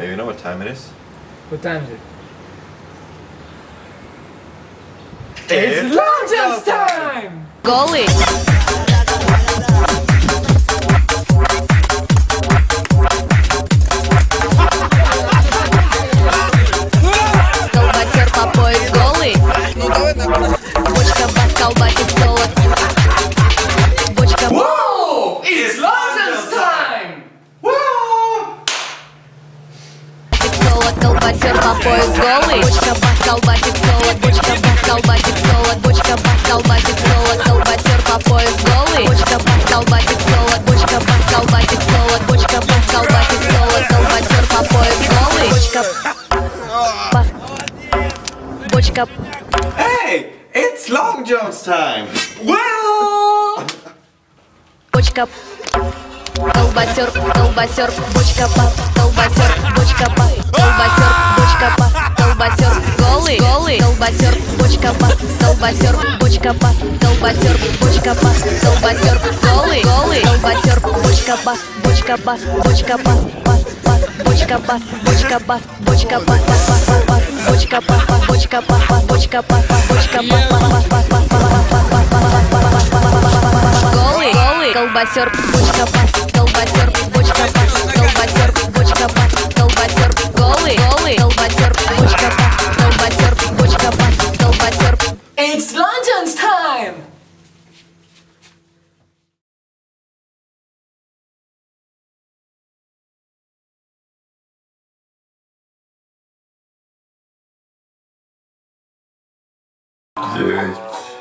Hey, you know what time it is? What time is it? It's Long John's time! Голый. Колбасер по пояс голый. Бочка бас колбасит солод. Колбасер по пояс голый. Бочка бас колбасит солод. Бочка бас колбасит солод. Бочка бас колбасит солод. Колбасер по пояс голый. Бочка бас колбасит солод. Бочка бас колбасит солод. Бочка бас колбасит солод. Колбасер по пояс голый. Бочка бас. Бочка Hey, it's Long John's time. Бочка Колбасер, колбасер, бочка пас, колбасер, бочка пас, колбасер, бочка пас, колбасер, бочка пас, колбасер, бочка пас, колбасер, голый, голый, колбасер, бочка пас, бочка пас, бочка пас, пас, пас, бочка пас, бочка пас, бочка пас, пас, пас, пас, пас, бочка пас, пас, бочка пас, пас, бочка пас, пас, бочка пас, пас, пас, пас, пас, пас, пас, пас, пас, пас, пас, пас, голый, голый, колбасер, бочка пас, колбасер, Questions time! Dude.